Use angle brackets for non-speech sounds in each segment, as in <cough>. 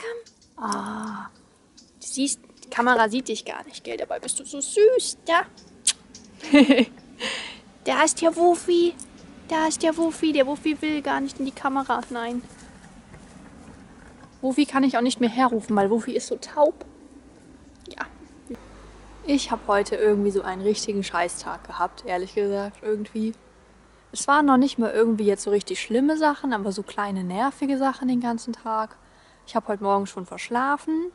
komm. Ah. Du siehst, die Kamera sieht dich gar nicht, gell? Dabei bist du so süß. Da. <laughs> da ist der Wuffi. Da ist der Wuffi. Der Wuffi will gar nicht in die Kamera. Nein. Wuffi kann ich auch nicht mehr herrufen, weil Wuffi ist so taub. Ja. Ich habe heute irgendwie so einen richtigen Scheißtag gehabt, ehrlich gesagt, irgendwie. Es waren noch nicht mal irgendwie jetzt so richtig schlimme Sachen, aber so kleine nervige Sachen den ganzen Tag. Ich habe heute Morgen schon verschlafen.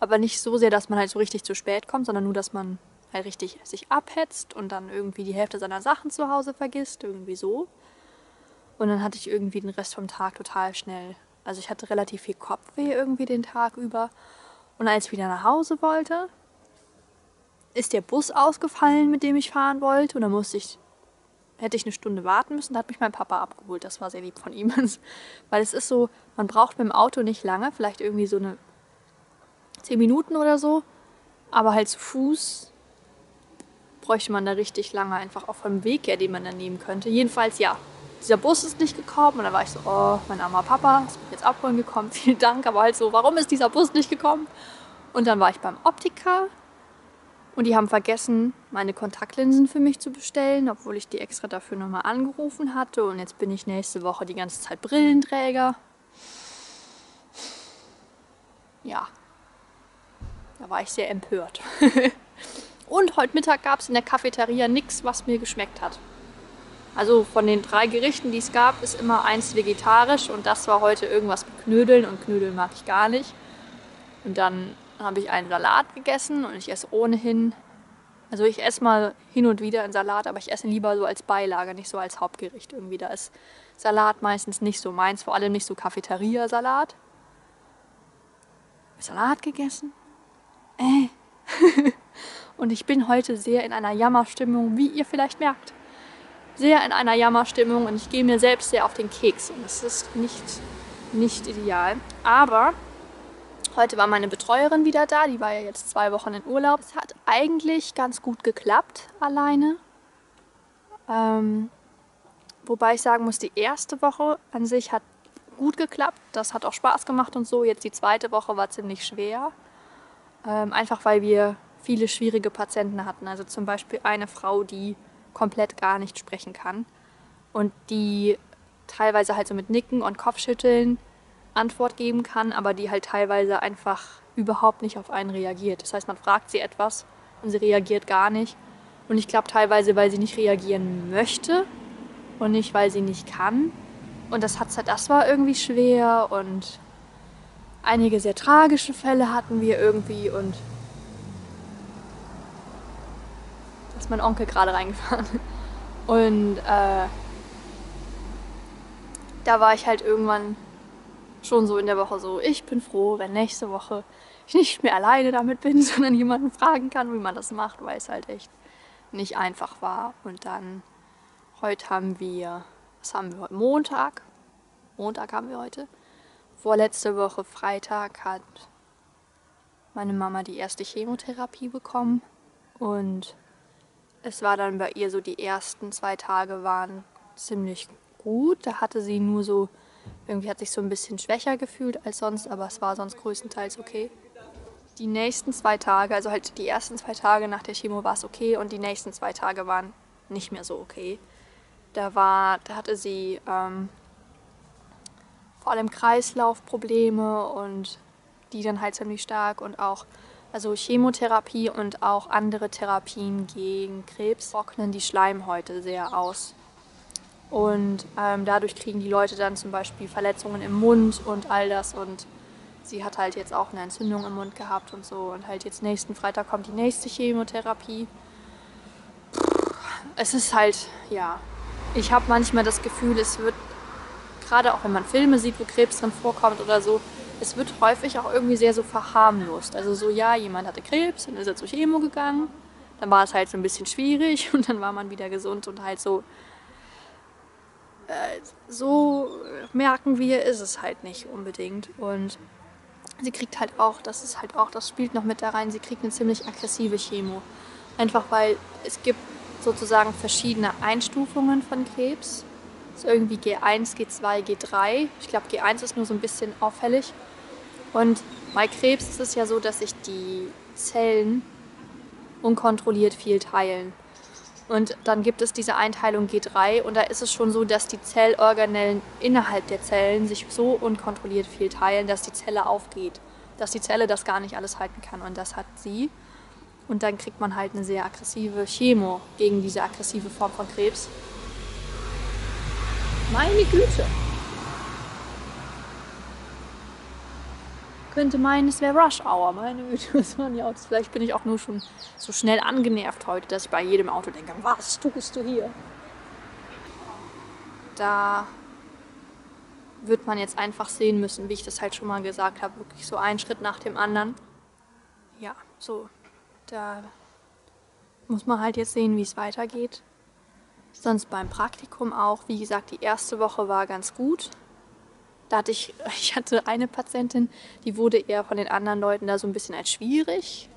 Aber nicht so sehr, dass man halt so richtig zu spät kommt, sondern nur, dass man halt richtig sich abhetzt und dann irgendwie die Hälfte seiner Sachen zu Hause vergisst, irgendwie so. Und dann hatte ich irgendwie den Rest vom Tag total schnell. Also ich hatte relativ viel Kopfweh irgendwie den Tag über. Und als ich wieder nach Hause wollte, ist der Bus ausgefallen, mit dem ich fahren wollte. Und dann musste ich hätte ich eine Stunde warten müssen. Da hat mich mein Papa abgeholt. Das war sehr lieb von ihm. <laughs> Weil es ist so, man braucht mit dem Auto nicht lange, vielleicht irgendwie so eine zehn Minuten oder so. Aber halt zu Fuß bräuchte man da richtig lange, einfach auch vom Weg her, den man dann nehmen könnte. Jedenfalls ja. Dieser Bus ist nicht gekommen und dann war ich so, oh, mein armer Papa ist mich jetzt abholen gekommen, <laughs> vielen Dank, aber halt so, warum ist dieser Bus nicht gekommen? Und dann war ich beim Optiker und die haben vergessen, meine Kontaktlinsen für mich zu bestellen, obwohl ich die extra dafür nochmal angerufen hatte. Und jetzt bin ich nächste Woche die ganze Zeit Brillenträger. Ja, da war ich sehr empört. <laughs> und heute Mittag gab es in der Cafeteria nichts, was mir geschmeckt hat. Also von den drei Gerichten, die es gab, ist immer eins vegetarisch und das war heute irgendwas mit Knödeln und Knödel mag ich gar nicht. Und dann dann habe ich einen Salat gegessen und ich esse ohnehin, also ich esse mal hin und wieder einen Salat, aber ich esse lieber so als Beilage, nicht so als Hauptgericht irgendwie. Da ist Salat meistens nicht so meins, vor allem nicht so Cafeteria-Salat. Salat gegessen? Äh. <laughs> und ich bin heute sehr in einer Jammerstimmung, wie ihr vielleicht merkt. Sehr in einer Jammerstimmung und ich gehe mir selbst sehr auf den Keks und das ist nicht, nicht ideal. Aber Heute war meine Betreuerin wieder da, die war ja jetzt zwei Wochen in Urlaub. Es hat eigentlich ganz gut geklappt alleine. Ähm, wobei ich sagen muss, die erste Woche an sich hat gut geklappt. Das hat auch Spaß gemacht und so. Jetzt die zweite Woche war ziemlich schwer. Ähm, einfach weil wir viele schwierige Patienten hatten. Also zum Beispiel eine Frau, die komplett gar nicht sprechen kann und die teilweise halt so mit Nicken und Kopfschütteln Antwort geben kann, aber die halt teilweise einfach überhaupt nicht auf einen reagiert. Das heißt, man fragt sie etwas und sie reagiert gar nicht. Und ich glaube teilweise, weil sie nicht reagieren möchte und nicht, weil sie nicht kann. Und das, hat, das war irgendwie schwer und einige sehr tragische Fälle hatten wir irgendwie und da ist mein Onkel gerade reingefahren. Und äh, da war ich halt irgendwann schon so in der Woche so, ich bin froh, wenn nächste Woche ich nicht mehr alleine damit bin, <laughs> sondern jemanden fragen kann, wie man das macht, weil es halt echt nicht einfach war. Und dann, heute haben wir, was haben wir heute? Montag. Montag haben wir heute. Vorletzte Woche Freitag hat meine Mama die erste Chemotherapie bekommen und es war dann bei ihr so, die ersten zwei Tage waren ziemlich gut. Da hatte sie nur so irgendwie hat sich so ein bisschen schwächer gefühlt als sonst, aber es war sonst größtenteils okay. Die nächsten zwei Tage, also halt die ersten zwei Tage nach der Chemo war es okay und die nächsten zwei Tage waren nicht mehr so okay. Da war, da hatte sie ähm, vor allem Kreislaufprobleme und die dann halt ziemlich stark und auch also Chemotherapie und auch andere Therapien gegen Krebs trocknen die Schleimhäute sehr aus. Und ähm, dadurch kriegen die Leute dann zum Beispiel Verletzungen im Mund und all das. Und sie hat halt jetzt auch eine Entzündung im Mund gehabt und so. Und halt jetzt nächsten Freitag kommt die nächste Chemotherapie. Es ist halt, ja, ich habe manchmal das Gefühl, es wird, gerade auch wenn man Filme sieht, wo Krebs drin vorkommt oder so, es wird häufig auch irgendwie sehr so verharmlost. Also so, ja, jemand hatte Krebs, dann ist er zur Chemo gegangen, dann war es halt so ein bisschen schwierig <laughs> und dann war man wieder gesund und halt so, so merken wir, ist es halt nicht unbedingt. Und sie kriegt halt auch, das ist halt auch, das spielt noch mit da rein, sie kriegt eine ziemlich aggressive Chemo. Einfach weil es gibt sozusagen verschiedene Einstufungen von Krebs. ist irgendwie G1, G2, G3. Ich glaube, G1 ist nur so ein bisschen auffällig. Und bei Krebs ist es ja so, dass sich die Zellen unkontrolliert viel teilen. Und dann gibt es diese Einteilung G3 und da ist es schon so, dass die Zellorganellen innerhalb der Zellen sich so unkontrolliert viel teilen, dass die Zelle aufgeht, dass die Zelle das gar nicht alles halten kann und das hat sie. Und dann kriegt man halt eine sehr aggressive Chemo gegen diese aggressive Form von Krebs. Meine Güte! Könnte meinen, es wäre Rush Hour. Meine Güte, <laughs> was waren die Autos? Vielleicht bin ich auch nur schon so schnell angenervt heute, dass ich bei jedem Auto denke, was tust du hier? Da wird man jetzt einfach sehen müssen, wie ich das halt schon mal gesagt habe, wirklich so einen Schritt nach dem anderen. Ja, so, da muss man halt jetzt sehen, wie es weitergeht. Sonst beim Praktikum auch, wie gesagt, die erste Woche war ganz gut. Da hatte ich, <laughs> ich hatte eine Patientin, die wurde eher von den anderen Leuten da so ein bisschen als schwierig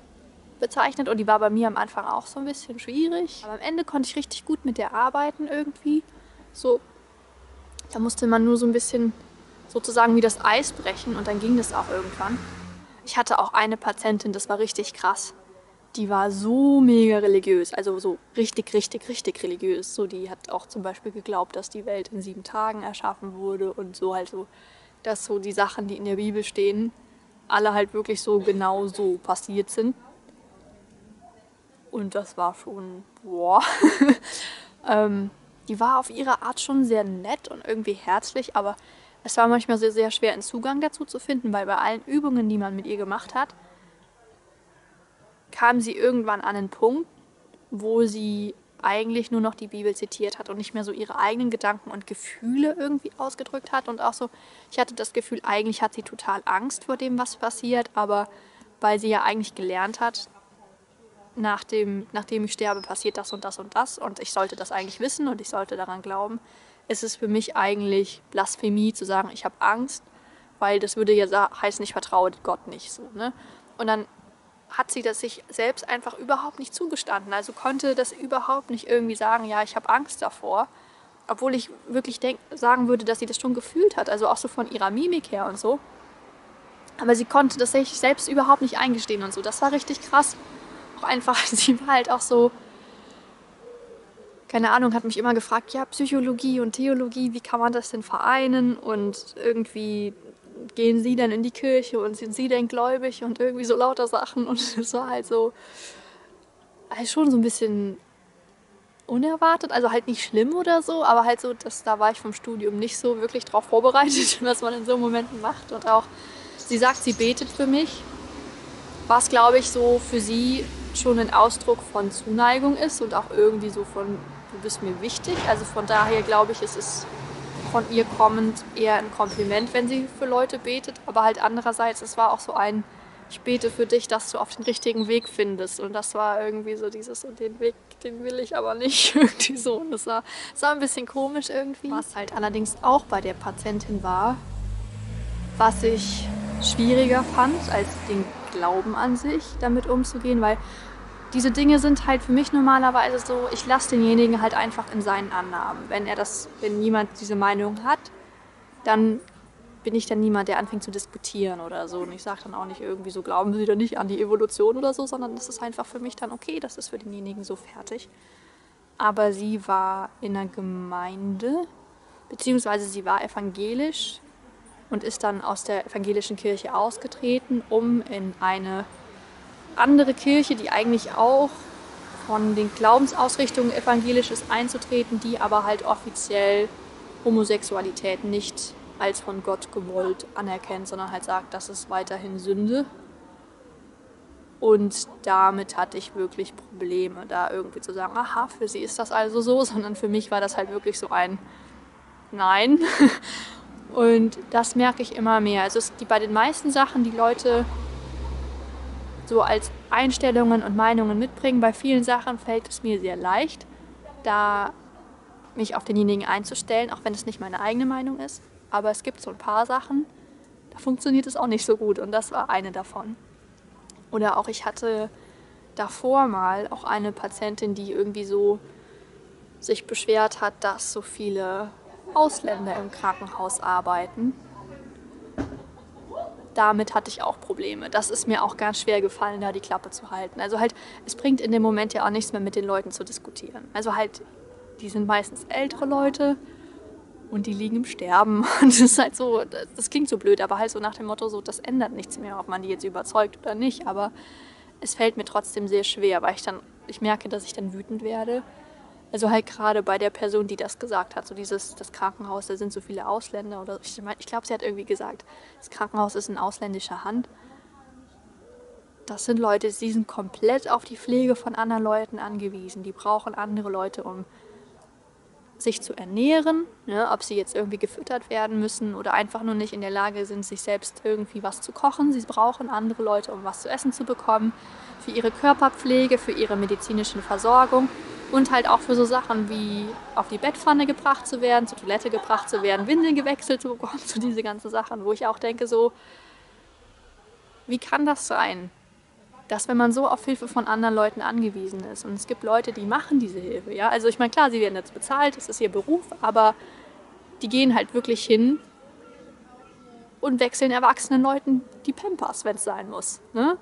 bezeichnet und die war bei mir am Anfang auch so ein bisschen schwierig. Aber am Ende konnte ich richtig gut mit der arbeiten irgendwie. So, da musste man nur so ein bisschen sozusagen wie das Eis brechen und dann ging das auch irgendwann. Ich hatte auch eine Patientin, das war richtig krass. Die war so mega religiös, also so richtig, richtig, richtig religiös. So, die hat auch zum Beispiel geglaubt, dass die Welt in sieben Tagen erschaffen wurde und so halt so, dass so die Sachen, die in der Bibel stehen, alle halt wirklich so genau so passiert sind. Und das war schon, boah. <laughs> ähm, die war auf ihre Art schon sehr nett und irgendwie herzlich, aber es war manchmal sehr, sehr schwer, einen Zugang dazu zu finden, weil bei allen Übungen, die man mit ihr gemacht hat, kam sie irgendwann an einen Punkt, wo sie eigentlich nur noch die Bibel zitiert hat und nicht mehr so ihre eigenen Gedanken und Gefühle irgendwie ausgedrückt hat. Und auch so, ich hatte das Gefühl, eigentlich hat sie total Angst vor dem, was passiert, aber weil sie ja eigentlich gelernt hat, nach dem, nachdem ich sterbe, passiert das und das und das und ich sollte das eigentlich wissen und ich sollte daran glauben, ist es für mich eigentlich Blasphemie zu sagen, ich habe Angst, weil das würde ja heißen, ich vertraue Gott nicht so. Ne? Und dann hat sie das sich selbst einfach überhaupt nicht zugestanden. Also konnte das überhaupt nicht irgendwie sagen, ja, ich habe Angst davor. Obwohl ich wirklich denk, sagen würde, dass sie das schon gefühlt hat. Also auch so von ihrer Mimik her und so. Aber sie konnte das sich selbst überhaupt nicht eingestehen und so. Das war richtig krass. Auch einfach, <laughs> sie war halt auch so, keine Ahnung, hat mich immer gefragt, ja, Psychologie und Theologie, wie kann man das denn vereinen? Und irgendwie gehen Sie denn in die Kirche und sind Sie denn gläubig und irgendwie so lauter Sachen. Und <laughs> es war halt so, halt schon so ein bisschen unerwartet, also halt nicht schlimm oder so, aber halt so, dass da war ich vom Studium nicht so wirklich drauf vorbereitet, <laughs> was man in so Momenten macht. Und auch, sie sagt, sie betet für mich, was glaube ich so für sie schon ein Ausdruck von Zuneigung ist und auch irgendwie so von, du bist mir wichtig. Also von daher glaube ich, es ist von ihr kommend eher ein Kompliment, wenn sie für Leute betet. Aber halt andererseits, es war auch so ein, ich bete für dich, dass du auf den richtigen Weg findest. Und das war irgendwie so dieses, und den Weg, den will ich aber nicht <laughs> irgendwie so. Und das war, das war ein bisschen komisch irgendwie. Was halt allerdings auch bei der Patientin war, was ich schwieriger fand als den Glauben an sich, damit umzugehen, weil diese Dinge sind halt für mich normalerweise so, ich lasse denjenigen halt einfach in seinen Annahmen. Wenn er das, wenn jemand diese Meinung hat, dann bin ich dann niemand, der anfängt zu diskutieren oder so. Und ich sage dann auch nicht irgendwie so, glauben Sie doch nicht an die Evolution oder so, sondern das ist einfach für mich dann okay, das ist für denjenigen so fertig. Aber sie war in einer Gemeinde, beziehungsweise sie war evangelisch und ist dann aus der evangelischen Kirche ausgetreten, um in eine andere Kirche, die eigentlich auch von den Glaubensausrichtungen evangelisch ist, einzutreten, die aber halt offiziell Homosexualität nicht als von Gott gewollt anerkennt, sondern halt sagt, das ist weiterhin Sünde. Und damit hatte ich wirklich Probleme, da irgendwie zu sagen, aha, für sie ist das also so, <laughs> sondern für mich war das halt wirklich so ein Nein. <laughs> Und das merke ich immer mehr. Also es, die, bei den meisten Sachen, die Leute so als Einstellungen und Meinungen mitbringen. Bei vielen Sachen fällt es mir sehr leicht, da mich auf denjenigen einzustellen, auch wenn es nicht meine eigene Meinung ist. Aber es gibt so ein paar Sachen, da funktioniert es auch nicht so gut und das war eine davon. Oder auch ich hatte davor mal auch eine Patientin, die irgendwie so sich beschwert hat, dass so viele Ausländer im Krankenhaus arbeiten. Damit hatte ich auch Probleme. Das ist mir auch ganz schwer gefallen, da die Klappe zu halten. Also halt, es bringt in dem Moment ja auch nichts mehr mit den Leuten zu diskutieren. Also halt, die sind meistens ältere Leute und die liegen im Sterben. <laughs> Und das ist halt so, das klingt so blöd, aber halt so nach dem Motto, so, das ändert nichts mehr, ob man die jetzt überzeugt oder nicht. Aber es fällt mir trotzdem sehr schwer, weil ich dann, ich merke, dass ich dann wütend werde. Also halt gerade bei der Person, die das gesagt hat, so dieses, das Krankenhaus, da sind so viele Ausländer oder ich, mein, ich glaube, sie hat irgendwie gesagt, das Krankenhaus ist in ausländischer Hand. Das sind Leute, die sind komplett auf die Pflege von anderen Leuten angewiesen. Die brauchen andere Leute, um sich zu ernähren, ne, ob sie jetzt irgendwie gefüttert werden müssen oder einfach nur nicht in der Lage sind, sich selbst irgendwie was zu kochen. Sie brauchen andere Leute, um was zu essen zu bekommen, für ihre Körperpflege, für ihre medizinische Versorgung und halt auch für so Sachen wie auf die Bettpfanne gebracht zu werden, zur Toilette gebracht zu werden, Windeln gewechselt zu bekommen, <laughs> so diese ganzen Sachen, wo ich auch denke so, wie kann das sein? dass wenn man so auf Hilfe von anderen Leuten angewiesen ist und es gibt Leute, die machen diese Hilfe, ja, also ich meine, klar, sie werden jetzt bezahlt, das ist ihr Beruf, aber die gehen halt wirklich hin und wechseln erwachsenen Leuten die Pampers, wenn es sein muss, ne?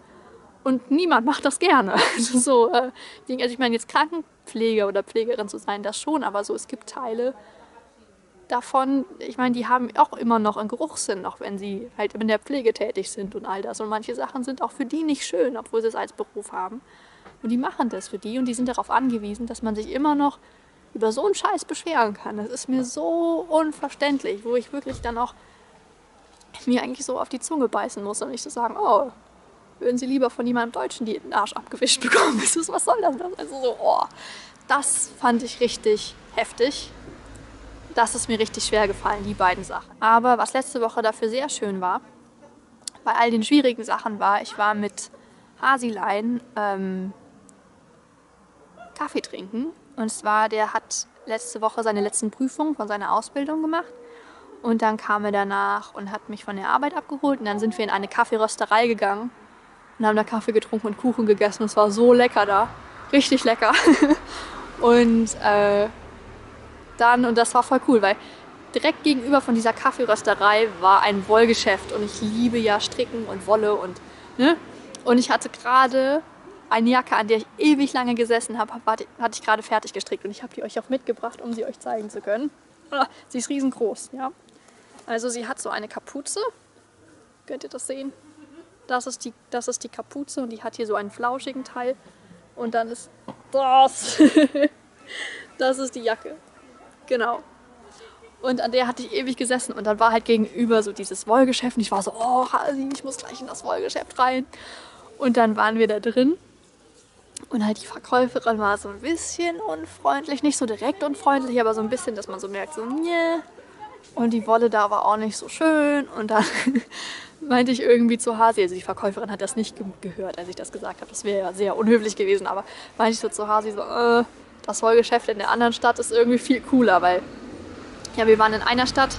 Und niemand macht das gerne. <laughs> Also, so, äh, also ich meine, jetzt Krankenpfleger oder Pflegerin zu sein, das schon, aber so, es gibt Teile, davon, ich meine, die haben auch immer noch einen Geruchssinn, auch wenn sie halt in der Pflege tätig sind und all das. Und manche Sachen sind auch für die nicht schön, obwohl sie es als Beruf haben. Und die machen das für die und die sind darauf angewiesen, dass man sich immer noch über so einen Scheiß beschweren kann. Das ist mir so unverständlich, wo ich wirklich dann auch mir eigentlich so auf die Zunge beißen muss und nicht so sagen, oh, würden Sie lieber von jemandem Deutschen den Arsch abgewischt bekommen? <laughs> Was soll das? Also so, oh, das fand ich richtig heftig das ist mir richtig schwer gefallen, die beiden Sachen. Aber was letzte Woche dafür sehr schön war, bei all den schwierigen Sachen war, ich war mit Hasilein ähm, Kaffee trinken. Und zwar, der hat letzte Woche seine letzten Prüfungen von seiner Ausbildung gemacht. Und dann kam er danach und hat mich von der Arbeit abgeholt. Und dann sind wir in eine Kaffeerösterei gegangen und haben da Kaffee getrunken und Kuchen gegessen. Es war so lecker da. Richtig lecker. <laughs> und äh, dann und das war voll cool, weil direkt gegenüber von dieser Kaffeerösterei war ein Wollgeschäft und ich liebe ja Stricken und Wolle und ne? Und ich hatte gerade eine Jacke, an der ich ewig lange gesessen habe, hatte ich gerade fertig gestrickt und ich habe die euch auch mitgebracht, um sie euch zeigen zu können. Ah, sie ist riesengroß, ja. Also sie hat so eine Kapuze. Könnt ihr das sehen? Das ist die, das ist die Kapuze und die hat hier so einen flauschigen Teil. Und dann ist das. <laughs> das ist die Jacke. Genau. Und an der hatte ich ewig gesessen und dann war halt gegenüber so dieses Wollgeschäft und ich war so, oh Hasi, ich muss gleich in das Wollgeschäft rein. Und dann waren wir da drin und halt die Verkäuferin war so ein bisschen unfreundlich, nicht so direkt unfreundlich, aber so ein bisschen, dass man so merkt, so, nee. Und die Wolle da war auch nicht so schön und dann <laughs> meinte ich irgendwie zu Hasi, also die Verkäuferin hat das nicht ge gehört, als ich das gesagt habe, das wäre ja sehr unhöflich gewesen, aber meinte ich so zu Hasi so, äh, das Wollgeschäft in der anderen Stadt ist irgendwie viel cooler, weil ja, wir waren in einer Stadt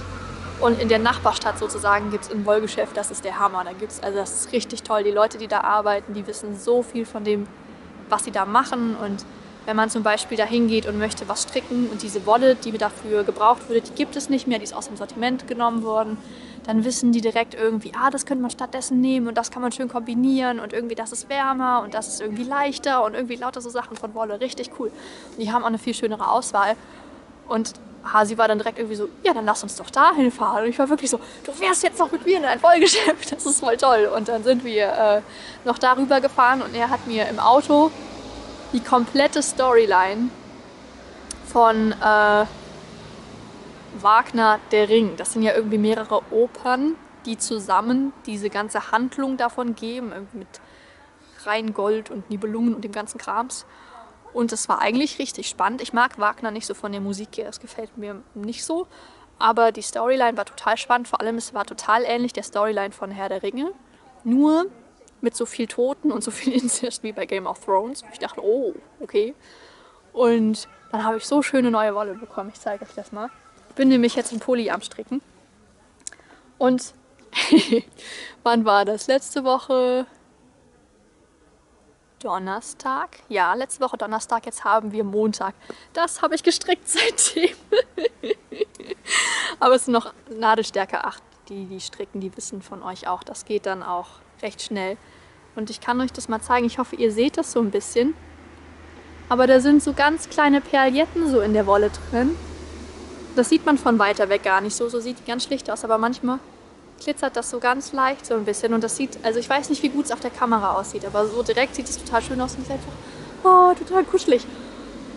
und in der Nachbarstadt sozusagen gibt es ein Wollgeschäft, das ist der Hammer. Da gibt's, also das ist richtig toll. Die Leute, die da arbeiten, die wissen so viel von dem, was sie da machen. Und wenn man zum Beispiel da hingeht und möchte was stricken und diese Wolle, die dafür gebraucht wurde, die gibt es nicht mehr, die ist aus dem Sortiment genommen worden, dann wissen die direkt irgendwie, ah, das könnte man stattdessen nehmen und das kann man schön kombinieren und irgendwie das ist wärmer und das ist irgendwie leichter und irgendwie lauter so Sachen von Wolle. Richtig cool. Und die haben auch eine viel schönere Auswahl. Und Hasi war dann direkt irgendwie so, ja, dann lass uns doch da hinfahren. Und ich war wirklich so, du wärst jetzt noch mit mir in ein Vollgeschäft, <laughs> das ist voll toll. Und dann sind wir äh, noch darüber gefahren und er hat mir im Auto die komplette Storyline von äh, Wagner Der Ring. Das sind ja irgendwie mehrere Opern, die zusammen diese ganze Handlung davon geben, mit Rheingold und Nibelungen und dem ganzen Krams. Und es war eigentlich richtig spannend. Ich mag Wagner nicht so von der Musik her, das gefällt mir nicht so. Aber die Storyline war total spannend, vor allem es war total ähnlich der Storyline von Herr der Ringe. Nur mit so viel Toten und so viel <laughs> Inzest wie bei Game of Thrones. Ich dachte, oh, okay. Und dann habe ich so schöne neue Wolle bekommen. Ich zeige euch das mal bin nämlich jetzt im Pulli am Stricken. Und <laughs> wann war das? Letzte Woche Donnerstag? Ja, letzte Woche Donnerstag. Jetzt haben wir Montag. Das habe ich gestrickt <laughs> seitdem. Aber es sind noch Nadelstärke 8, die die stricken, die wissen von euch auch. Das geht dann auch recht schnell. Und ich kann euch das mal zeigen. Ich hoffe, ihr seht das so ein bisschen. Aber da sind so ganz kleine Perletten so in der Wolle drin. Das sieht man von weiter weg gar nicht so. So sieht die ganz schlicht aus. Aber manchmal glitzert das so ganz leicht so ein bisschen. Und das sieht, also ich weiß nicht, wie gut es auf der Kamera aussieht. Aber so direkt sieht es total schön aus und ist einfach, oh, total kuschelig.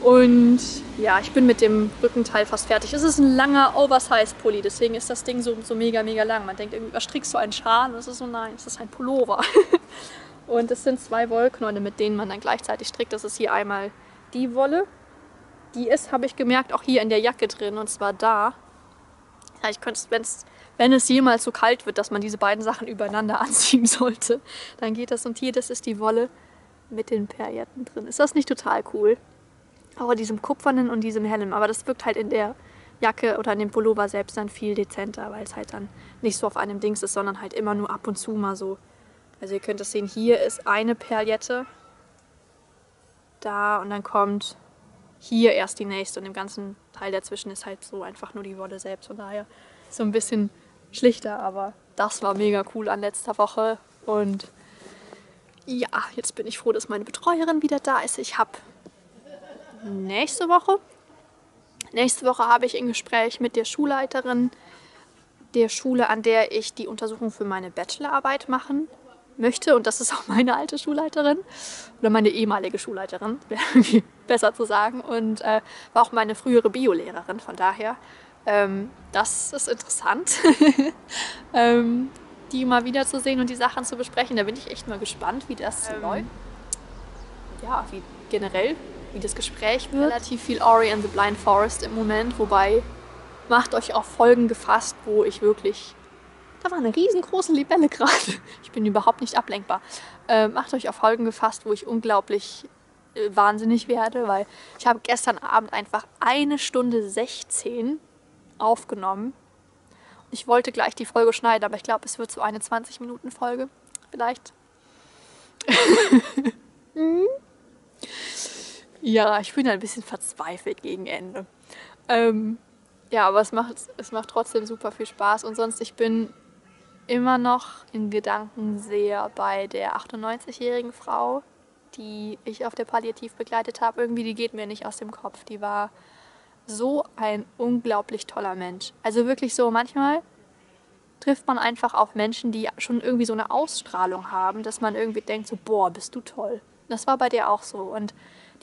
Und ja, ich bin mit dem Rückenteil fast fertig. Es ist ein langer Oversize-Pulli, deswegen ist das Ding so, so mega, mega lang. Man denkt irgendwie, was strickst du einen Schal? Und es ist so, nein, es ist ein Pullover. <laughs> und es sind zwei Wollknäule, mit denen man dann gleichzeitig strickt. Das ist hier einmal die Wolle. Die ist, habe ich gemerkt, auch hier in der Jacke drin und zwar da. Ja, ich könnte, wenn's, wenn es jemals so kalt wird, dass man diese beiden Sachen übereinander <laughs> anziehen sollte, dann geht das. Und hier, das ist die Wolle mit den Perletten drin. Ist das nicht total cool? Aber diesem kupfernen und diesem hellen. Aber das wirkt halt in der Jacke oder in dem Pullover selbst dann viel dezenter, weil es halt dann nicht so auf einem Dings ist, sondern halt immer nur ab und zu mal so. Also ihr könnt das sehen, hier ist eine Perlette. Da und dann kommt hier erst die nächste und im ganzen Teil dazwischen ist halt so einfach nur die Wolle selbst. Von daher so ein bisschen schlichter, aber das war mega cool an letzter Woche. Und ja, jetzt bin ich froh, dass meine Betreuerin wieder da ist. Ich habe nächste Woche. Nächste Woche habe ich ein Gespräch mit der Schulleiterin der Schule, an der ich die Untersuchung für meine Bachelorarbeit machen möchte. Und das ist auch meine alte Schulleiterin oder meine ehemalige Schulleiterin, <laughs> wäre irgendwie besser zu sagen. Und äh, war auch meine frühere Biolehrerin. Von daher, ähm, das ist interessant, <laughs> ähm, die mal wiederzusehen und die Sachen zu besprechen. Da bin ich echt mal gespannt, wie das ähm, läuft. Ja, wie generell wie das Gespräch wird. Relativ viel Ori and the Blind Forest im Moment, wobei macht euch auf Folgen gefasst, wo ich wirklich. Da war eine riesengroße Libelle <laughs> gerade. Ich bin überhaupt nicht ablenkbar. Äh, macht euch auf Folgen gefasst, wo ich unglaublich äh, wahnsinnig werde, weil ich habe gestern Abend einfach eine Stunde 16 aufgenommen. Ich wollte gleich die Folge schneiden, aber ich glaube, es wird so eine 20-Minuten-Folge. Vielleicht. <laughs> mhm. Ja, ich bin ein bisschen verzweifelt gegen Ende. Ähm, ja, aber es macht, es macht trotzdem super viel Spaß. Und sonst, ich bin immer noch in Gedanken sehr bei der 98-jährigen Frau, die ich auf der Palliativ begleitet habe. Irgendwie, die geht mir nicht aus dem Kopf. Die war so ein unglaublich toller Mensch. Also wirklich so, manchmal trifft man einfach auf Menschen, die schon irgendwie so eine Ausstrahlung haben, dass man irgendwie denkt, so, boah, bist du toll. Das war bei der auch so. Und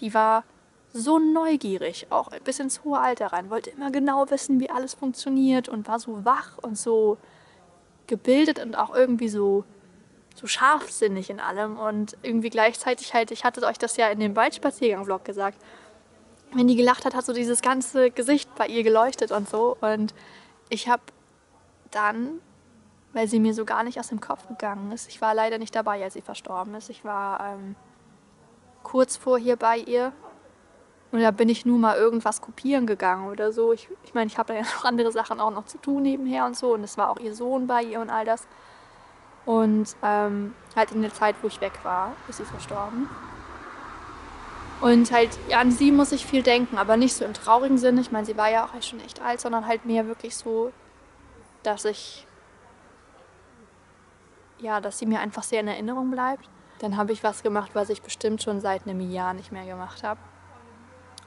die war so neugierig, auch bis ins hohe Alter rein, wollte immer genau wissen, wie alles funktioniert und war so wach und so gebildet und auch irgendwie so, so scharfsinnig in allem. Und irgendwie gleichzeitig halt, ich hatte euch das ja in dem Waldspaziergang-Vlog gesagt, wenn die gelacht hat, hat so dieses ganze Gesicht bei ihr geleuchtet und so. Und ich habe dann, weil sie mir so gar nicht aus dem Kopf gegangen ist, ich war leider nicht dabei, als sie verstorben ist, ich war... Ähm, kurz vor hier bei ihr. Und da bin ich nur mal irgendwas kopieren gegangen oder so. Ich meine, ich, mein, ich habe da ja <laughs> noch andere Sachen auch noch zu tun nebenher und so. Und es war auch ihr Sohn bei ihr und all das. Und ähm, halt in der Zeit, wo ich weg war, ist sie verstorben. Und halt, ja, an sie muss ich viel denken, aber nicht so im traurigen Sinne. Ich meine, sie war ja auch schon echt alt, sondern halt mehr wirklich so, dass ich, ja, dass sie mir einfach sehr in Erinnerung bleibt. Dann habe ich was gemacht, was ich bestimmt schon seit einem Jahr nicht mehr gemacht habe.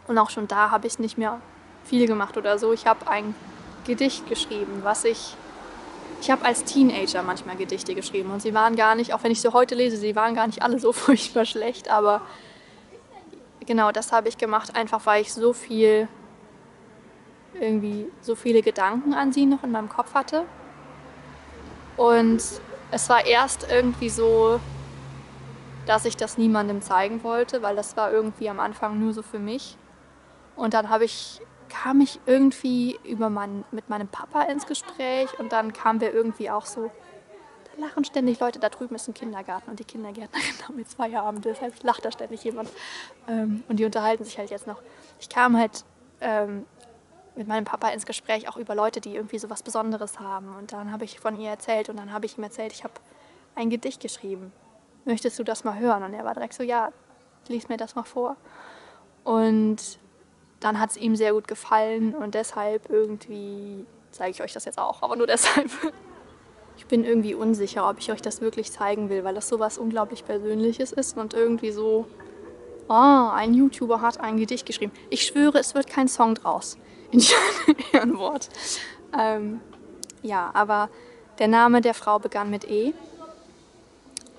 Und auch schon da habe ich nicht mehr viel gemacht oder so. Ich habe ein Gedicht geschrieben, was ich. Ich habe als Teenager manchmal Gedichte geschrieben und sie waren gar nicht, auch wenn ich sie heute lese, sie waren gar nicht alle so <laughs> furchtbar schlecht, aber genau das habe ich gemacht, einfach weil ich so viel, irgendwie so viele Gedanken an sie noch in meinem Kopf hatte. Und es war erst irgendwie so dass ich das niemandem zeigen wollte, weil das war irgendwie am Anfang nur so für mich. Und dann habe ich kam ich irgendwie über mein, mit meinem Papa ins Gespräch und dann kamen wir irgendwie auch so, da lachen ständig Leute, da drüben ist ein Kindergarten und die Kindergärtnerin <laughs> haben jetzt Feierabend, deshalb lacht da ständig jemand. Ähm, und die unterhalten sich halt jetzt noch. Ich kam halt ähm, mit meinem Papa ins Gespräch auch über Leute, die irgendwie so was Besonderes haben. Und dann habe ich von ihr erzählt und dann habe ich ihm erzählt, ich habe ein Gedicht geschrieben möchtest du das mal hören? Und er war direkt so, ja, lies mir das mal vor. Und dann hat es ihm sehr gut gefallen und deshalb irgendwie zeige ich euch das jetzt auch, aber nur <laughs> deshalb. Ich bin irgendwie unsicher, ob ich euch das wirklich zeigen will, weil das sowas unglaublich Persönliches ist und irgendwie so, ah, ein YouTuber hat ein Gedicht geschrieben. Ich schwöre, es wird kein Song draus. <laughs> In Ehrenwort. Ähm, ja, aber der Name der Frau begann mit E.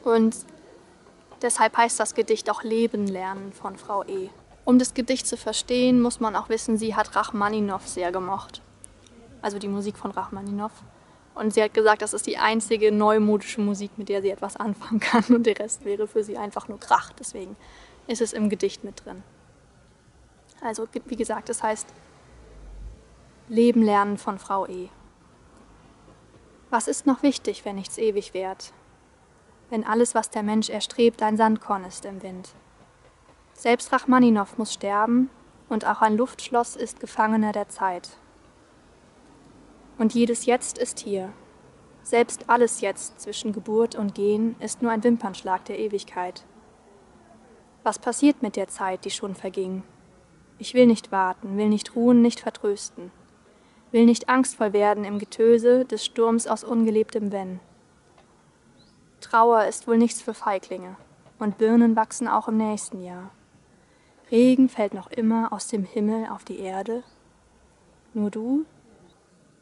Und deshalb heißt das Gedicht auch Leben lernen von Frau E. Um das Gedicht zu verstehen, muss man auch wissen, sie hat Rachmaninow sehr gemocht. Also die Musik von Rachmaninow. Und sie hat gesagt, das ist die einzige neumodische Musik, mit der sie etwas anfangen kann. Und der Rest wäre für sie einfach nur Krach. Deswegen ist es im Gedicht mit drin. Also, wie gesagt, es heißt Leben lernen von Frau E. Was ist noch wichtig, wenn nichts ewig währt? Wenn alles, was der Mensch erstrebt, ein Sandkorn ist im Wind. Selbst Rachmaninow muss sterben und auch ein Luftschloss ist Gefangener der Zeit. Und jedes Jetzt ist hier. Selbst alles Jetzt zwischen Geburt und Gehen ist nur ein Wimpernschlag der Ewigkeit. Was passiert mit der Zeit, die schon verging? Ich will nicht warten, will nicht ruhen, nicht vertrösten, will nicht angstvoll werden im Getöse des Sturms aus ungelebtem Wenn. Trauer ist wohl nichts für Feiglinge, und Birnen wachsen auch im nächsten Jahr. Regen fällt noch immer aus dem Himmel auf die Erde, nur du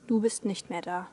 Du bist nicht mehr da.